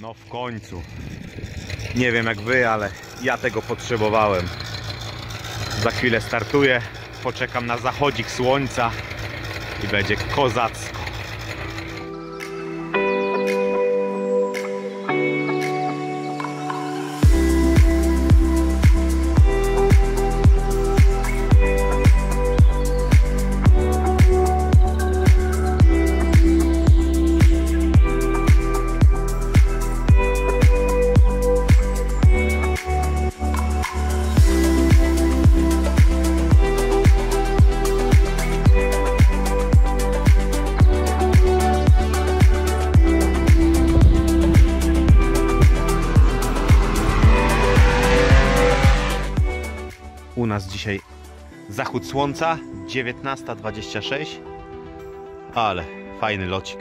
No w końcu. Nie wiem jak wy, ale ja tego potrzebowałem. Za chwilę startuję, poczekam na zachodzik słońca i będzie kozacko. U nas dzisiaj zachód słońca 19.26 ale fajny locik